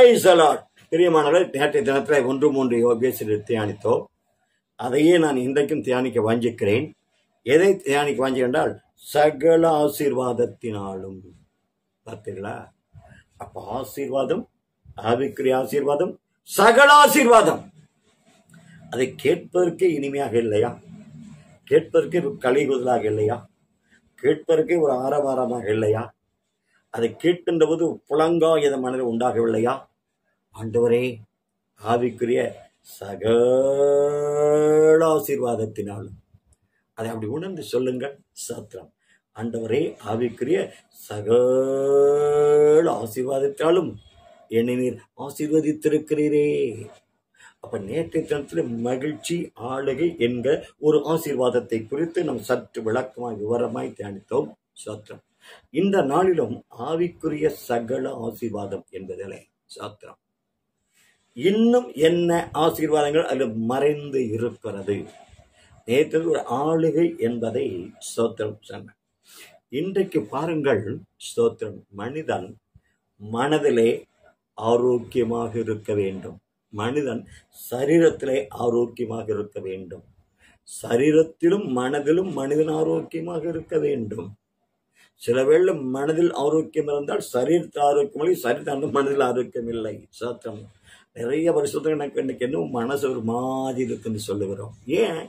Price allot பிரியமானவர்கள் நேற்றைய தினத்தில் ஒன்று மூன்று யோகேஸ்வரர் தியானித்தோம். அதையே நான் இன்றைக்கும் தியானிக்க வாஞ்சிக்கிறேன். எதை தியானிக்க வாஞ்சி என்றால் சகல ஆசீர்வாதத்தினாலும். பார்த்தீங்களா அப்ப ஆசீர்வாதம் ஆவிக்குரிய ஆசீர்வாதம் சகல ஆசீர்வாதம். அதை கேட்பதற்கே இனிமையாக இல்லையா? கேட்பதற்கே ஒரு கலிகுதலாக இல்லையா? கேட்பதற்கே ஒரு ஆரவாரமாக இல்லையா? அதை கேட்கின்ற போது புலங்கா எத மனதில் உண்டாகவில்லையா? ஆண்டவரே ஆவிக்குரிய சகல ஆசீர்வாதத்தினாலும். அதை அப்படி உணர்ந்து சொல்லுங்கள் சாத்திரம். ஆண்டவரே ஆவிக்குரிய சகல ஆசீர்வாதத்தாலும் என்னை நீர் ஆசீர்வதித்திருக்கிறீரே. அப்ப நேற்றைய தினத்தில் மகிழ்ச்சி ஆளுகை என்க ஒரு ஆசீர்வாதத்தை குறித்து நாம் சற்று விளக்கமாய் விவரமாய் தியானித்தோம் சாத்திரம். இந்த நாளிலும் ஆவிக்குரிய சகல ஆசீர்வாதம் என்பதில் சாத்திரம். இன்னும் என்ன ஆசீர்வாதங்கள் அதில் மறைந்து இருக்கிறது? நேற்று ஒரு ஆளுகை என்பதை ஸ்தோத்திரம் சொன்னேன் இன்றைக்கு பாருங்கள் ஸ்தோத்திரம் மனிதன் மனதிலே ஆரோக்கியமாக இருக்க வேண்டும். மனிதன் சரீரத்திலே ஆரோக்கியமாக இருக்க வேண்டும். சரீரத்திலும் மனதிலும் மனிதன் ஆரோக்கியமாக இருக்க வேண்டும். சில வேளை மனதில் ஆரோக்கியம் இருந்தால் சரீரத்தில் ஆரோக்கியம் இல்லை சரீரத்தில் மனதில் ஆரோக்கியம் இல்லை. சாத்திரம் நிறைய வருஷத்துக்கு எனக்கு இன்னைக்கு என்ன மனசு ஒரு மாதிரி இருக்குன்னு சொல்லுகிறோம். ஏன்?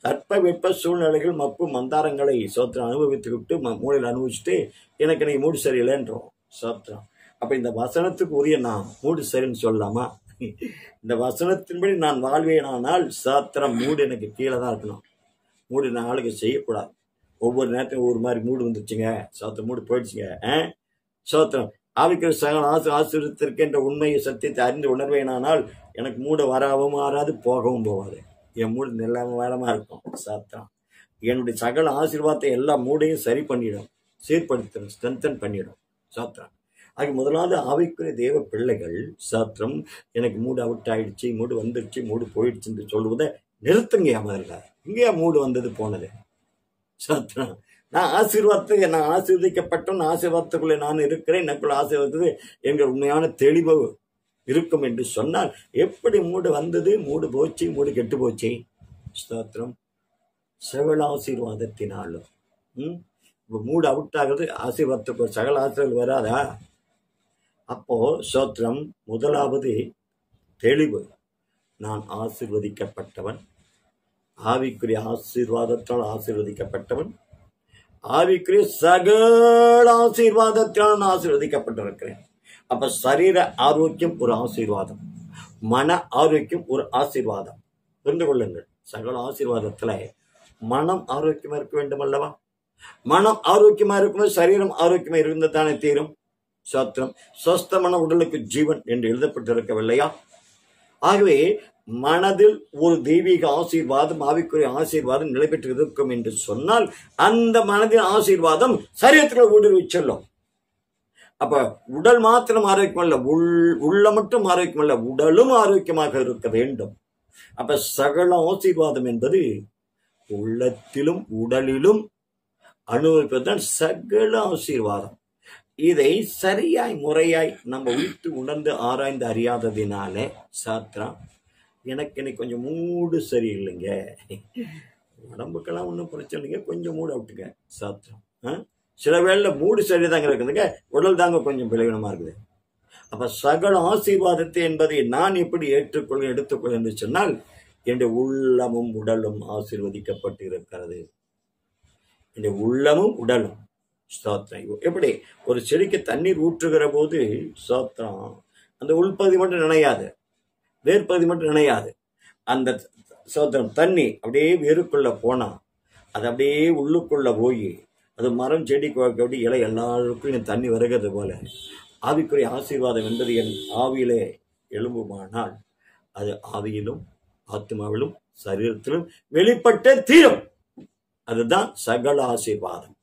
தட்ப வெப்ப சூழ்நிலைகள் மப்பு மந்தாரங்களை சோத்திரம் அனுபவித்து விட்டு ம- மூளையில் அனுபவிச்சுட்டு எனக்கு இன்னைக்கு மூடு சரியில்லைன்றோம் சோத்திரம். அப்ப இந்த வசனத்துக்கு உரிய நான் மூடு சரின்னு சொல்லலாமா? இந்த வசனத்தின்படி நான் வாழ்வேனானால் சாத்திரம் மூடு எனக்கு கீழே தான் இருக்கணும். மூடு நான் ஆளுக்கு செய்யக்கூடாது. ஒவ்வொரு நேரத்தையும் ஒவ்வொரு மாதிரி மூடு வந்துருச்சுங்க. சோத்திரம் மூடு போயிடுச்சுங்க. ஆ? சோத்திரம் ஆவிக்கிற சகல ஆசு ஆசிரியத்திற்கின்ற உண்மையை சத்தியத்தை அறிந்து உணர்வேனானால் எனக்கு மூட வராவும் மாறாது போகவும் போகாது என் மூடு நில்லாம வரமாக இருக்கும் சாத்தான். என்னுடைய சகல ஆசீர்வாதத்தை எல்லா மூடையும் சரி பண்ணிடும் சீர்படுத்திடும் ஸ்ட்ரென்தன் பண்ணிடும் சாத்திரம் ஆக முதலாவது ஆவிக்குரிய தேவ பிள்ளைகள் சாத்திரம் எனக்கு மூடு அவுட் ஆயிடுச்சு மூடு வந்துடுச்சு மூடு போயிடுச்சுன்னு சொல்லுவதை நிறுத்துங்க முதல்ல இங்கேயா மூடு வந்தது போனது? சாத்திரம் நான் ஆசீர்வாதத்துக்கு நான் ஆசீர்வதிக்கப்பட்டோம் ஆசீர்வாதத்துக்குள்ளே நான் இருக்கிறேன் எனக்குள்ள ஆசீர்வாதத்துக்கு எங்கள் உண்மையான தெளிவு இருக்கும் என்று சொன்னால் எப்படி மூடு வந்தது? மூடு போச்சு மூடு கெட்டு போச்சு. ஸ்தோத்திரம். சகல ஆசீர்வாதத்தினாலும். ம்? மூடு அவுட் ஆகுது ஆசீர்வாதத்துக்கு சகல ஆசிரியர்கள் வராதா? அப்போ சோத்திரம் முதலாவது தெளிவு. நான் ஆசிர்வதிக்கப்பட்டவன். ஆவிக்குரிய ஆசீர்வாதத்தால் ஆசீர்வதிக்கப்பட்டவன். ஆவிக்குரிய சகல ஆசீர்வாதத்தினால் நான் ஆசீர்வதிக்கப்பட்டிருக்கிறேன். அப்ப சரீர ஆரோக்கியம் ஒரு ஆசீர்வாதம். மன ஆரோக்கியம் ஒரு ஆசீர்வாதம். புரிந்து கொள்ளுங்கள். சகல ஆசீர்வாதத்துல மனம் ஆரோக்கியமா இருக்க வேண்டும் அல்லவா? மனம் ஆரோக்கியமா இருக்கும்போது சரீரம் ஆரோக்கியமா இருந்து தானே தீரும்? சாத்திரம் சொஸ்தமான உடலுக்கு ஜீவன் என்று எழுதப்பட்டிருக்கவில்லையா? ஆகவே மனதில் ஒரு தெய்வீக ஆசீர்வாதம் ஆவிக்குரிய ஆசீர்வாதம் நிலை இருக்கும் என்று சொன்னால் அந்த மனதின் ஆசீர்வாதம் சரீரத்தில் ஊடுருவி செல்லும். அப்ப உடல் மாத்திரம் ஆரோக்கியமல்ல உள் உள்ள மட்டும் ஆரோக்கியமல்ல உடலும் ஆரோக்கியமாக இருக்க வேண்டும். அப்ப சகல ஆசீர்வாதம் என்பது உள்ளத்திலும் உடலிலும் அனுபவிப்பதுதான் சகல ஆசீர்வாதம். இதை சரியாய் முறையாய் நம்ம உயிர்த்து உணர்ந்து ஆராய்ந்து அறியாததினாலே சாத்திரம் எனக்கு இன்னைக்கு கொஞ்சம் மூடு சரியில்லைங்க. உடம்புக்கெல்லாம் ஒன்றும் பிரச்சனை இல்லைங்க. கொஞ்சம் மூடு விட்டுங்க சாத்திரம். ஆ? சில வேளையில் மூடு சரிதாங்க இருக்குதுங்க. உடல் தாங்க கொஞ்சம் பலவீனமாக இருக்குது. அப்போ சகல ஆசீர்வாதத்தை என்பதை நான் எப்படி ஏற்றுக்கொள்ள எடுத்துக்கொள்ள என்று சொன்னால் என்னுடைய உள்ளமும் உடலும் ஆசீர்வதிக்கப்பட்டு இருக்கிறது என்னுடைய உள்ளமும் உடலும். ஸ்தோத்திரம் எப்படி? ஒரு செடிக்கு தண்ணீர் ஊற்றுகிற போது ஸ்தோத்திரம் அந்த உள்பகுதி மட்டும் நினையாது. வேர்பகுதி மட்டும் நினையாது அந்த சோத்திரம் தண்ணி அப்படியே வேருக்குள்ளே போனா அது அப்படியே உள்ளுக்குள்ள போய் அது மரம் செடி கொ- கொடி இலை எல்லாருக்கும் தண்ணி வருகிறது போல. ஆவிக்குரிய ஆசீர்வாதம் என்பது என் ஆவியிலே எழும்புமானால் அது ஆவியிலும் ஆத்மாவிலும் சரீரத்திலும் வெளிப்பட்டே தீரும். அதுதான் சகல ஆசீர்வாதம்.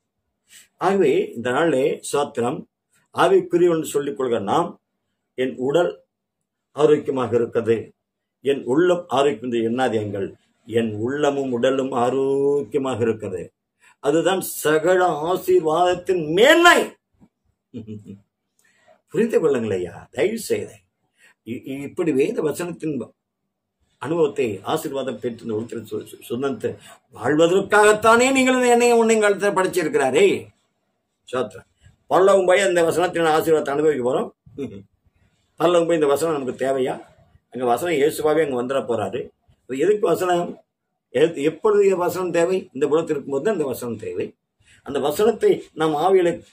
ஆகவே இந்த நாளிலே சோத்திரம் ஆவிக்குரிய ஒன்று சொல்லிக் கொள்கிற நாம் என் உடல் ஆரோக்கியமாக இருக்கிறது. என் உள்ளம் ஆரோக்கியம் என்று எண்ணாதீங்கள் என் உள்ளமும் உடலும் ஆரோக்கியமாக இருக்கிறது. அதுதான் சகல ஆசீர்வாதத்தின் மேன்மை. புரிந்து கொள்ளுங்கள் ஐயா தயவு செய்த. இ- இப்படி வேத வசனத்தின் அனுபவத்தை ஆசீர்வாதம் பெற்று இந்த உலகத்தில் சுதந்திர வாழ்வதற்காகத்தானே நீங்கள் என்னை உன்னை காலத்தில் படிச்சிருக்கிறாரே. சோத்ரா பல்லவம் போய் அந்த வசனத்தின் ஆசீர்வாதத்தை அனுபவிக்க போறோம். பல்லவம் போய் இந்த வசனம் நமக்கு தேவையா? அங்கே வசனம் இயேசுவாகவே அங்கே வந்துட போகிறாரு அப்ப எதுக்கு வசனம்? எது- எப்பொழுது வசனம் தேவை? இந்த புலத்தில் இருக்கும்போது தான் இந்த வசனம் தேவை. அந்த வசனத்தை நாம் ஆவியில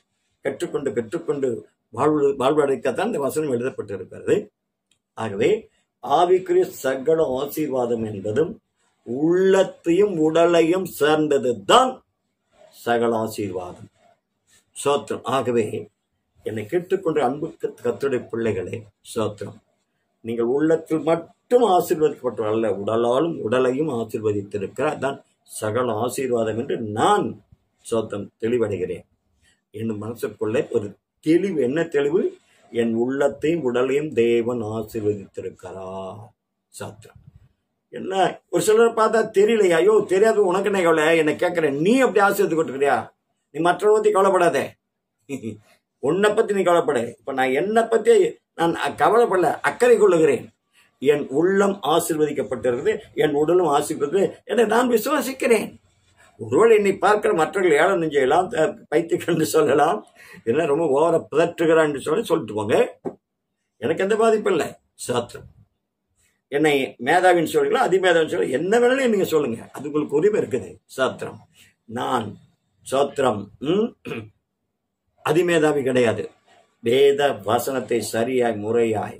கற்றுக்கொண்டு பெற்றுக்கொண்டு வாழ்வு வாழ்வடைக்கத்தான் இந்த வசனம் எழுதப்பட்டிருக்கிறது. ஆகவே ஆவிக்குரிய சகல ஆசீர்வாதம் என்பதும் உள்ளத்தையும் உடலையும் சேர்ந்தது தான் சகல ஆசீர்வாதம். சோத்திரம். ஆகவே என்னை கேட்டுக்கொண்ட அன்பு கத்துடைய பிள்ளைகளே சோத்திரம். நீங்கள் உள்ளத்தில் மட்டும் ஆசீர்வதிக்கப்பட்டவர் அல்ல உடலாலும் உடலையும் ஆசீர்வதித்திருக்கிறார். தான் சகல ஆசீர்வாதம் என்று நான் சோத்தம் தெளிவடைகிறேன். என் மனசுக்குள்ளே ஒரு தெளிவு என்ன தெளிவு? என் உள்ளத்தையும் உடலையும் தேவன் ஆசீர்வதித்திருக்கிறார் சாத்திரம். என்ன ஒரு சிலர் பார்த்தா தெரியலையா ஐயோ தெரியாது உனக்கு என்ன கவலை? என்னை கேட்குறேன் நீ அப்படி ஆசீர்வதி கொட்டுக்கிறியா நீ மற்றவர்த்தி கவலைப்படாதே. உன்னை பத்தி நீ கவலைப்பட. இப்ப நான் என்னை பத்தி நான் கவலைப்படல அக்கறை கொள்ளுகிறேன். என் உள்ளம் ஆசீர்வதிக்கப்பட்டிருக்கிறது என் உடலும் ஆசிர்வது என நான் விசுவாசிக்கிறேன். ஒருவேளை என்னை பார்க்கிற மற்றவர்கள் ஏழம் நெஞ்செல்லாம் பைத்தியக்கன்னு சொல்லலாம். என்ன ரொம்ப ஓவர பிதற்றுகிறான்னு சொல்லி சொல்லிட்டு போங்க. எனக்கு எந்த பாதிப்பும் இல்லை. சாத்திரம். என்னை மேதாவின்னு சொல்லுங்களா அதிமேதாவின்னு சொல்லி என்ன வேணாலும் நீங்க சொல்லுங்க. அது உங்களுக்கு உரிமை இருக்குது. சாத்திரம். நான் சாத்திரம். ம், அதிமேதாவி கிடையாது. வேத வசனத்தை சரியாய் முறையாய்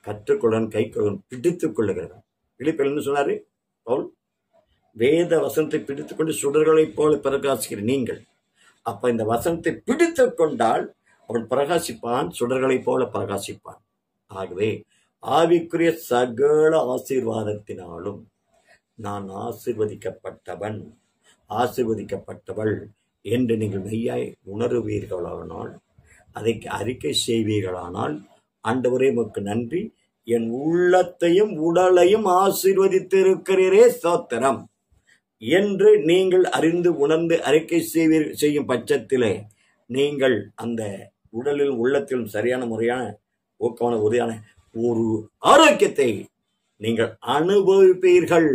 கற்றுக்கொள்ளன் கைக்கொள்ளன் பிடித்துக் கொள்ளுகிறவன் பிலிப்பில் சொன்னாரு? பவுல் வேத வசனத்தை பிடித்துக்கொண்டு சுடர்களைப் போல பிரகாசிக்கிற நீங்கள். அப்ப இந்த வசனத்தை பிடித்துக்கொண்டால் அவன் பிரகாசிப்பான் சுடர்களைப் போல பிரகாசிப்பான். ஆகவே ஆவிக்குரிய சகல ஆசீர்வாதத்தினாலும் நான் ஆசிர்வதிக்கப்பட்டவன். ஆசிர்வதிக்கப்பட்டவள். என்று நீங்கள் மெய்யாய் உணருவீர்களானால் அதை அறிக்கை செய்வீர்களானால் ஆண்டவரே உமக்கு நன்றி. என் உள்ளத்தையும் உடலையும் ஆசீர்வதித்திருக்கிறீரே சோத்திரம் என்று நீங்கள் அறிந்து உணர்ந்து அறிக்கை செய்வீர் செய்யும் பட்சத்திலே நீங்கள் அந்த உடலில் உள்ளத்திலும் சரியான முறையான ஊக்கமான உறுதியான ஒரு ஆரோக்கியத்தை நீங்கள் அனுபவிப்பீர்கள்.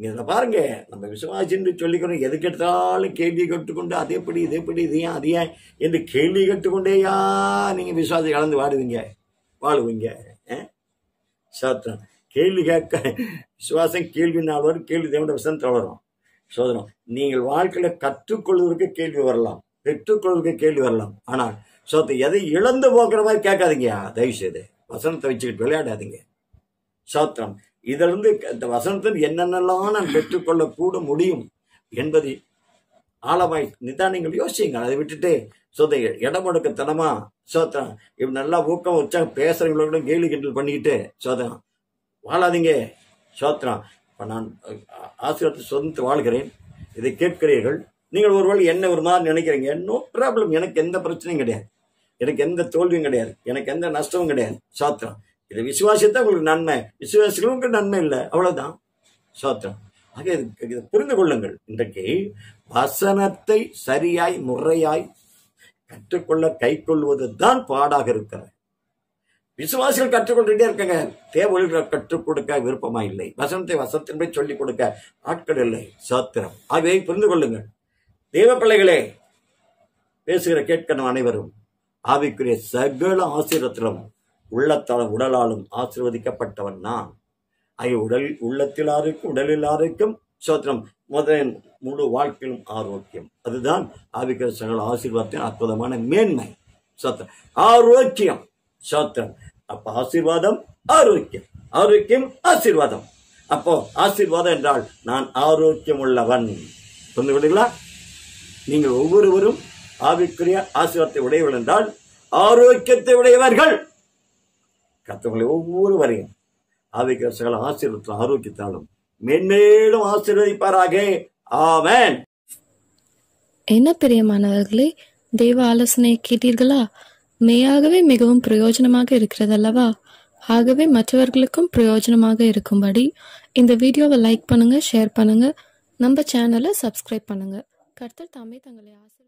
இதை பாருங்க நம்ம விசுவாசின்னு சொல்லிக்கிறோம். எது எடுத்தாலும் கேள்வி கட்டுக்கொண்டு அது எப்படி இது எப்படி இது ஏன் அது ஏன்? என்று கேள்வி கட்டுக்கொண்டேயா நீங்கள் விசுவாசி கலந்து வாடுவீங்க வாழுவீங்க. சாத்திரம். கேள்வி கேட்க விசுவாசம் கேள்வி நாள் வரும் கேள்வி தேவன வசனத்தில் தொடரும் சோதனம் நீங்கள் வாழ்க்கையில் கற்றுக்கொள்வதற்கு கேள்வி வரலாம் பெற்றுக்கொள்வதற்கு கேள்வி வரலாம். ஆனால் சோத்தை எதை இழந்து போக்குற மாதிரி கேட்காதீங்க. தயவு செய்து வசனத்தை வச்சுக்கிட்டு விளையாடாதீங்க. சோத்திரம். இதிலிருந்து இந்த வசனத்தில் என்னென்னலாம் நான் பெற்றுக்கொள்ள கூட முடியும் என்பதை ஆழமாய் நிதானங்கள் யோசியுங்க அதை விட்டுட்டு சொந்த இடமுடக்கத்தனமா சோத்திரம் இவன் நல்லா ஊக்கம் உற்சாகம் பேசுறவங்களோட கேலி கிண்டல் பண்ணிக்கிட்டு சோதனம் வாழாதீங்க சோத்திரம் இப்போ நான் ஆசீர்வாதத்தை சொந்தத்து வாழ்கிறேன். இதை கேட்கிறீர்கள். நீங்கள் ஒருவேளை என்ன ஒரு மாதிரி நினைக்கிறீங்க. நோ ப்ராப்ளம் எனக்கு எந்த பிரச்சனையும் கிடையாது. எனக்கு எந்த தோல்வியும் கிடையாது. எனக்கு எந்த நஷ்டமும் கிடையாது. சாத்திரம் இதை விசுவாசித்தா உங்களுக்கு நன்மை. விசுவாசிகளுக்கு நன்மை இல்லை. அவ்வளவுதான். சோத்திரம். ஆக இது- இதை புரிந்து கொள்ளுங்கள். இன்றைக்கு வசனத்தை சரியாய் முறையாய் கற்றுக்கொள்ள கை கொள்வது தான் பாடாக இருக்கிறது. விசுவாசிகள் கற்றுக்கொண்டுட்டே இருக்காங்க. தேவொழிகளை கற்றுக் கொடுக்க விருப்பமா இல்லை. வசனத்தை வசனத்தின்படி சொல்லிக் கொடுக்க ஆட்கள் இல்லை. சாத்திரம். ஆகவே புரிந்து கொள்ளுங்கள். தெய்வ பிள்ளைகளே பேசுகிற கேட்கணும் அனைவரும். ஆவிக்குரிய சகல ஆசிரியத்திலும் உள்ளத்தால் உடலாலும் ஆசிர்வதிக்கப்பட்டவன் நான். ஆகிய உடல் உள்ளத்தில் ஆரோக்கியம் உடலில் ஆரோக்கியம் சோத்திரம் முதலின் முழு வாழ்க்கையிலும் ஆரோக்கியம். அதுதான் ஆவிக்கிற சகல ஆசீர்வாதத்தின் அற்புதமான மேன்மை. சோத்திரம் ஆரோக்கியம். சோத்திரம் அப்ப ஆசீர்வாதம் ஆரோக்கியம். ஆரோக்கியம் ஆசீர்வாதம். அப்போ ஆசீர்வாதம் என்றால் நான் ஆரோக்கியம் உள்ளவன் புரிந்து விடுங்களா நீங்கள் ஒவ்வொருவரும் ஆவிக்குரிய ஆசீர்வாதத்தை உடையவர்கள் என்றால் ஆரோக்கியத்தை உடையவர்கள். கத்தவங்களை ஒவ்வொருவரையும் ஆவிக்கிற சகல ஆசீர்வாதத்திலும் ஆரோக்கியத்தாலும் மென்மேலும் ஆசீர்வதிப்பாராக. ஆமென். என்ன பிரியமானவர்களே தெய்வ ஆலோசனை கேட்டீர்களா? மெய்யாகவே மிகவும் பிரயோஜனமாக இருக்கிறது அல்லவா ஆகவே மற்றவர்களுக்கும் பிரயோஜனமாக இருக்கும்படி இந்த வீடியோவை லைக் பண்ணுங்க ஷேர் பண்ணுங்க. நம்ம சேனலை சப்ஸ்கிரைப் பண்ணுங்க. கர்த்தர் தாமே தங்களை ஆசை